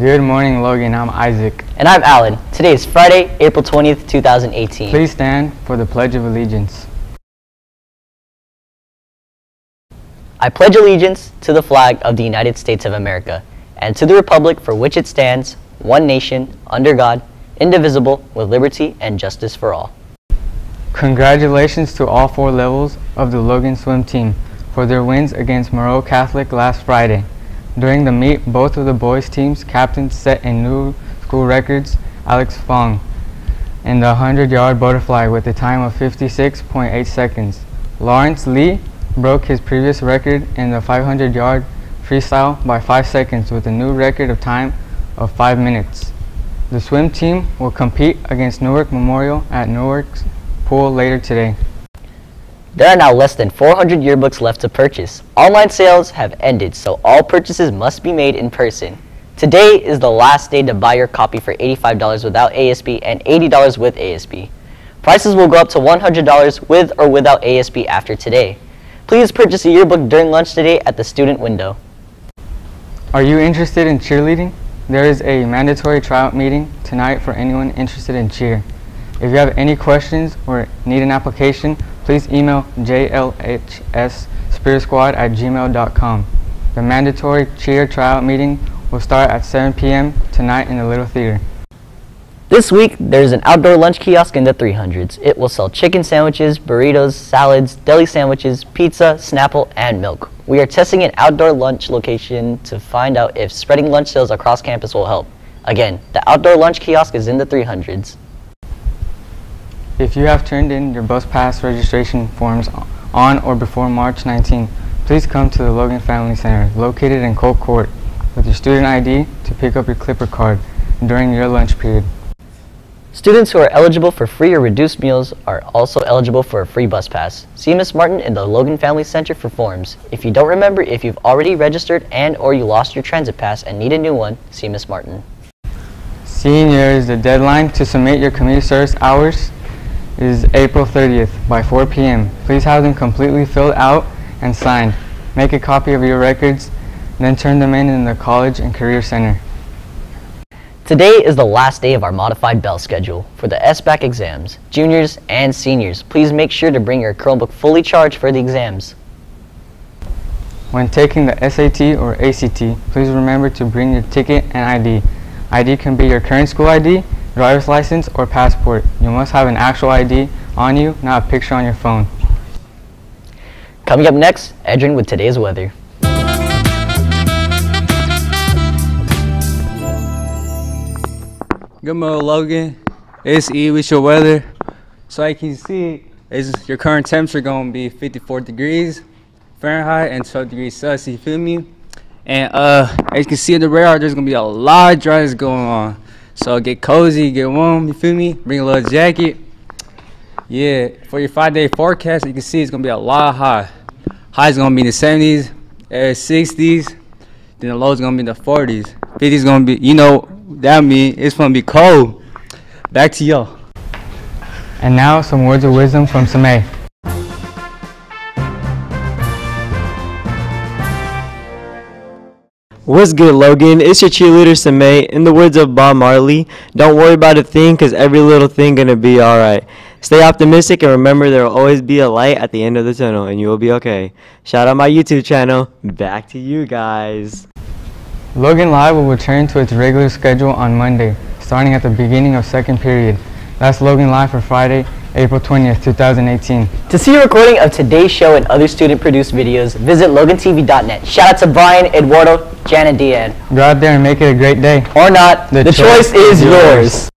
Good morning, Logan. I'm Isaac. And I'm Alan. Today is Friday, April 20th, 2018. Please stand for the Pledge of Allegiance. I pledge allegiance to the flag of the United States of America and to the republic for which it stands, one nation, under God, indivisible, with liberty and justice for all. Congratulations to all four levels of the Logan swim team for their wins against Moreau Catholic last Friday. During the meet, both of the boys' teams' captains set a new school records. Alex Fong in the 100-yard butterfly with a time of 56.8 seconds. Lawrence Lee broke his previous record in the 500-yard freestyle by 5 seconds with a new record of time of 5 minutes. The swim team will compete against Newark Memorial at Newark's pool later today. There are now less than 400 yearbooks left to purchase. Online sales have ended, so all purchases must be made in person. Today is the last day to buy your copy for $85 without ASB and $80 with ASB. Prices will go up to $100 with or without ASB after today. Please purchase a yearbook during lunch today at the student window. Are you interested in cheerleading? There is a mandatory tryout meeting tonight for anyone interested in cheer. If you have any questions or need an application, please email jlhsspearsquad at gmail.com. The mandatory cheer tryout meeting will start at 7 p.m. tonight in the Little Theater. This week, there's an outdoor lunch kiosk in the 300s. It will sell chicken sandwiches, burritos, salads, deli sandwiches, pizza, Snapple, and milk. We are testing an outdoor lunch location to find out if spreading lunch sales across campus will help. Again, the outdoor lunch kiosk is in the 300s. If you have turned in your bus pass registration forms on or before March 19, please come to the Logan Family Center, located in Colt Court, with your student ID to pick up your Clipper card during your lunch period. Students who are eligible for free or reduced meals are also eligible for a free bus pass. See Ms. Martin in the Logan Family Center for forms. If you don't remember if you've already registered and or you lost your transit pass and need a new one, see Ms. Martin. Seniors, the deadline to submit your community service hours is April 30th by 4 p.m. Please have them completely filled out and signed. Make a copy of your records, then turn them in in the College and Career Center. Today is the last day of our modified bell schedule for the SBAC exams. Juniors and seniors, please make sure to bring your Chromebook fully charged for the exams. When taking the SAT or ACT, please remember to bring your ticket and ID. ID can be your current school ID, driver's license, or passport. You must have an actual ID on you, not a picture on your phone. Coming up next, Edrin with today's weather. Good morning, Logan. It's E with your weather. So I can see is your current temperature gonna be 54 degrees Fahrenheit and 12 degrees Celsius. You feel me? And uh, as you can see in the radar, there's gonna be a lot of dryness going on. So get cozy, get warm. You feel me? Bring a little jacket. Yeah, for your five-day forecast, you can see it's gonna be a lot high. High's gonna be in the 70s, uh, 60s. Then the low's gonna be in the 40s. 50s gonna be, you know, that mean it's gonna be cold. Back to y'all. And now, some words of wisdom from Samay. What's good, Logan? It's your cheerleader, Samay. In the words of Bob Marley, don't worry about a thing, cause every little thing gonna be alright. Stay optimistic and remember there will always be a light at the end of the tunnel and you will be okay. Shout out my YouTube channel. Back to you guys. Logan Live will return to its regular schedule on Monday, starting at the beginning of second period. That's Logan Live for Friday, April 20th, 2018. To see a recording of today's show and other student-produced videos, visit logantv.net. Shout out to Brian, Eduardo, Jan, and Deanne. Go out there and make it a great day. Or not, The the, choice choice, is yours. yours.